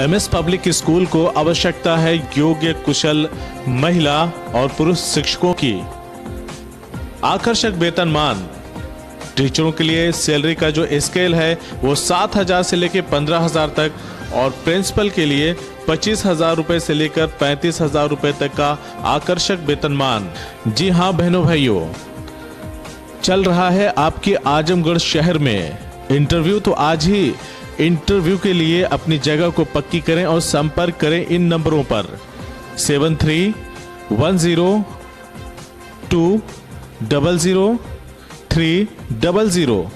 MS public school को आवश्यकता है योग्य, कुशल महिला और पुरुष शिक्षकों की। आकर्षक वेतनमान टीचरों के लिए सैलरी का जो स्केल है, वो सात हज़ार से लेकर पंद्रह हज़ार तक और प्रिंसिपल के लिए पच्चीस हज़ार रुपए से लेकर पैंतीस हज़ार रुपए तक का आकर्षक वेतनमान जी हाँ बहनों भाइयों, चल रहा है आपके आजमगढ़ शहर में। इंटरव्यू तो आज ही इंटरव्यू के लिए अपनी जगह को पक्की करें और संपर्क करें इन नंबरों पर। Seven three one zero two double zero three double zero.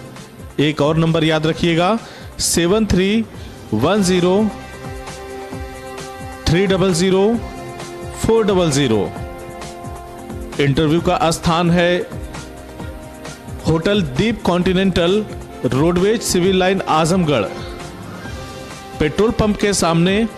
एक और नंबर याद रखिएगा, seven three one zero three double zero four double zero. Interview का स्थान है hotel Deep continental roadways civil line Azamgarh. Petrol pump के सामने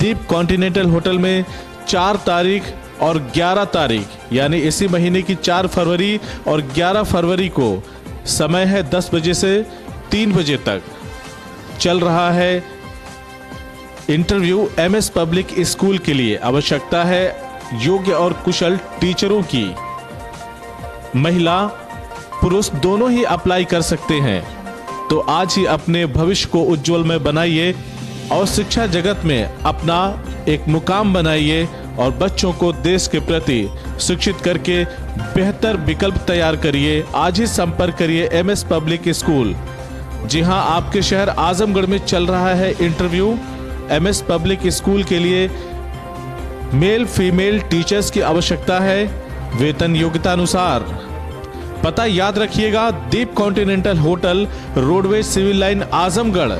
दीप continental hotel में चार तारीख और 11 तारीख, यानी इसी महीने की 4 फरवरी और 11 फरवरी को समय है 10 बजे से 3 बजे तक। चल रहा है इंटरव्यू एमएस पब्लिक स्कूल के लिए। आवश्यकता है योग्य और कुशल टीचरों की। महिला, पुरुष दोनों ही अप्लाई कर सकते हैं। तो आज ही अपने भविष्य को उज्जवल में बनाइए और शिक्षा जगत में अपना एक मुकाम बनाइए और बच्चों को देश के प्रति शिक्षित करके बेहतर विकल्प तैयार करिए। आज ही संपर्क करिए एम एस पब्लिक स्कूल जी हाँ आपके शहर आजमगढ़ में चल रहा है interview. M S public school के लिए मेल फीमेल टीचर्स की आवश्यकता है। वेतन योग्यता अनुसार पता याद रखिएगा, Deep continental hotel roadways civil line, Azamgarh.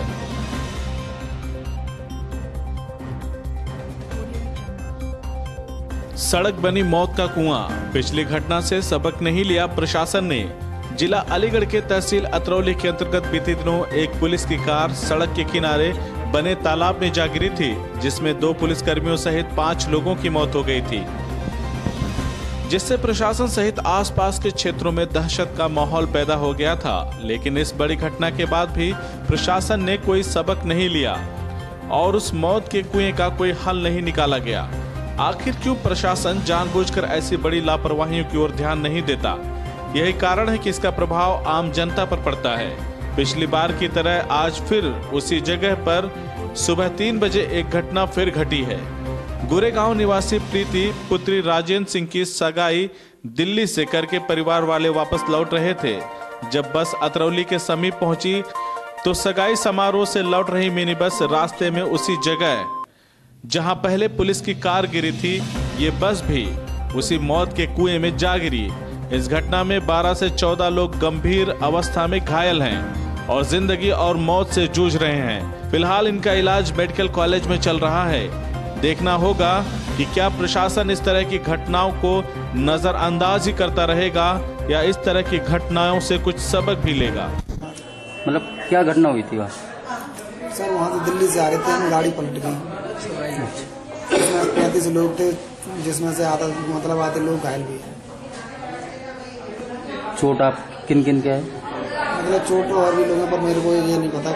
सड़क बनी मौत का कुआँ। पिछली घटना से सबक नहीं लिया प्रशासन ने। जिला अलीगढ़ के तहसील अतरौली के अंतर्गत बीते दिनों एक पुलिस की कार सड़क के किनारे बने तालाब में जा गिरी थी, जिसमें दो पुलिसकर्मियों सहित पाँच लोगों की मौत हो गई थी। जिससे प्रशासन सहित आसपास के क्षेत्रों में दहशत का माहौल पैदा हो गया था, लेकिन इस बड़ी घटना के बाद भी प्रशासन ने कोई सबक नहीं लिया और उस मौत के कुएँ का कोई हल नहीं निकाला गया। आखिर क्यों प्रशासन जानबूझकर ऐसी बड़ी लापरवाहियों की ओर ध्यान नहीं देता? यही कारण है कि इसका प्रभाव आम जनता पर पड़ता है। पिछली बार की तरह आज फिर उसी जगह पर सुबह तीन बजे एक घटना फिर घटी है। गुरेगांव निवासी प्रीति पुत्री राजेंद्र सिंह की सगाई दिल्ली से करके परिवार वाले वापस लौट रहे थे। जब बस अतरौली के समीप पहुँची तो सगाई समारोह से लौट रही मिनी बस रास्ते में उसी जगह जहाँ पहले पुलिस की कार गिरी थी, ये बस भी उसी मौत के कुएँ में जा गिरी। इस घटना में 12 से 14 लोग गंभीर अवस्था में घायल हैं और ज़िंदगी और मौत से जूझ रहे हैं। फ़िलहाल इनका इलाज मेडिकल कॉलेज में चल रहा है। देखना होगा कि क्या प्रशासन इस तरह की घटनाओं को नजरअंदाज ही करता रहेगा या इस तरह की घटनाओं से कुछ सबक भी लेगा। मतलब क्या घटना हुई थी वहाँ? सर वहाँ से दिल्ली से आ रहे थे हम गाड़ी पलट गई पैंतीस लोग थे जिसमें से आधा मतलब आधे लोग घायल भी हैं। चोट आप किन किन के है? मतलब चोट तो और भी लोगों पर मेरे को ये नहीं पता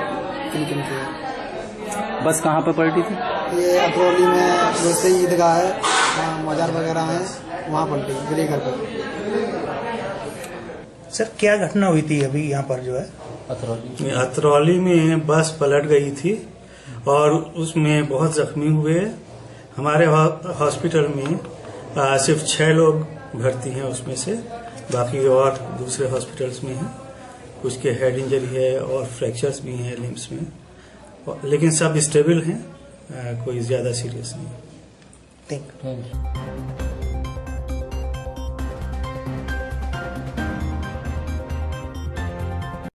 किन किन के हैं। बस कहाँ पर पलटी थी? ये अतरौली में वैसे ही ईदगाह है वहाँ मजार वगैरह है वहाँ पलटी गिरी घर पर सर क्या घटना हुई थी अभी यहाँ पर जो है? अतरौली। में बस पलट गई थी और उसमें बहुत जख्मी हुए। हमारे हॉस्पिटल में आ, सिर्फ़ छह लोग भर्ती हैं उसमें से बाकी और दूसरे हॉस्पिटल्स में हैं। कुछ के हेड इंजरी है और फ्रैक्चर्स भी हैं लिम्स में। लेकिन सब स्टेबल हैं। Uh, कोई ज़्यादा सीरियस नहीं। थैंक